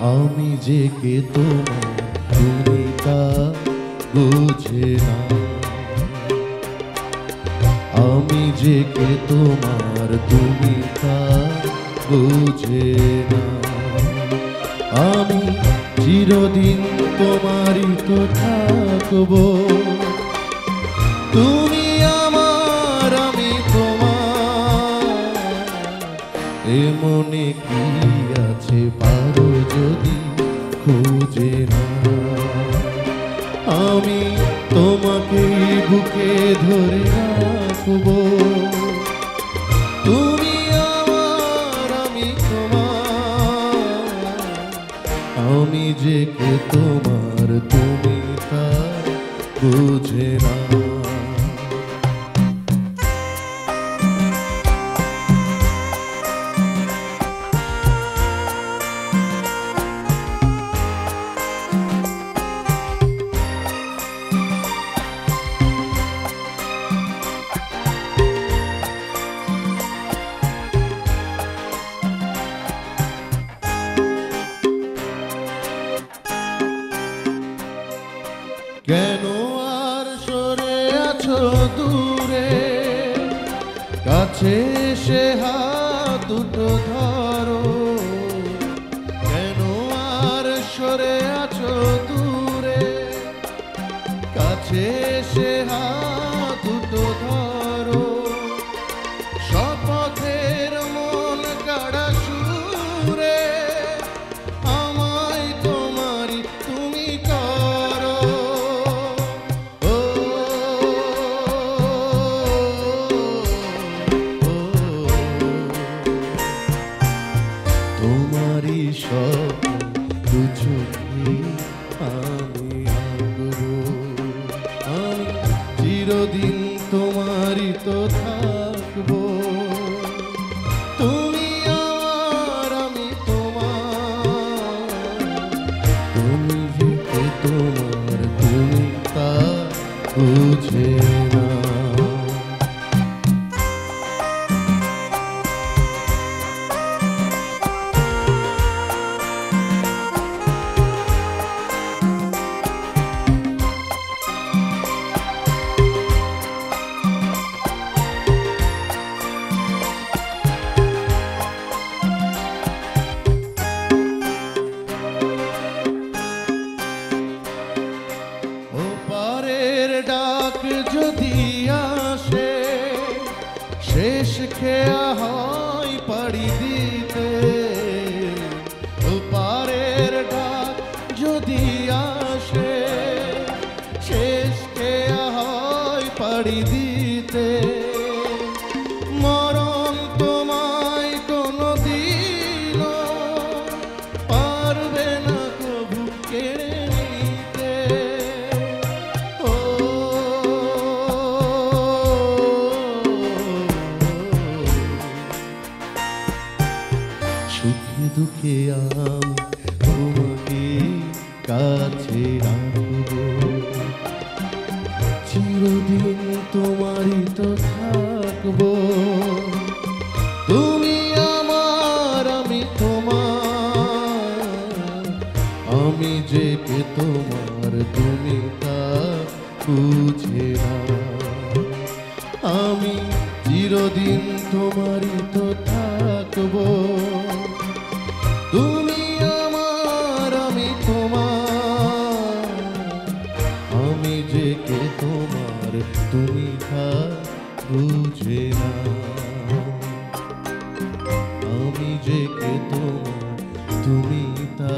আমি যে কে তোমার তুমি বুঝে না। আমি যে কে তোমার তুমি তা বুঝে না। আমি চিরদিন তোমারই তো থাকব। তুমি মনে কি আছে পারো যদি খুঁজে না? আমি তোমাকে বুকে ধরে রাখব। তুমি আমার, আমি তোমার। আমি যে কে তোমার, তুমি তা বুঝে না কাছে সে হাত দুটো চিরদিন তোমারই তো থাকব শেষ খেয়া হয় পাড়ি দিতে ওপারের ডাক যদি আসে শেষ খেয়া হয় পাড়ি দিতে দুঃখে আমি তোমাকে কাছে রাখব। চিরদিন তোমারই তো থাকব। তুমি আমার, আমি তোমার। আমি যে তোমার, তুমি তা বুঝে না আমি চিরদিন তোমারই তো থাকব। নিজেকে তুমি তুমি তা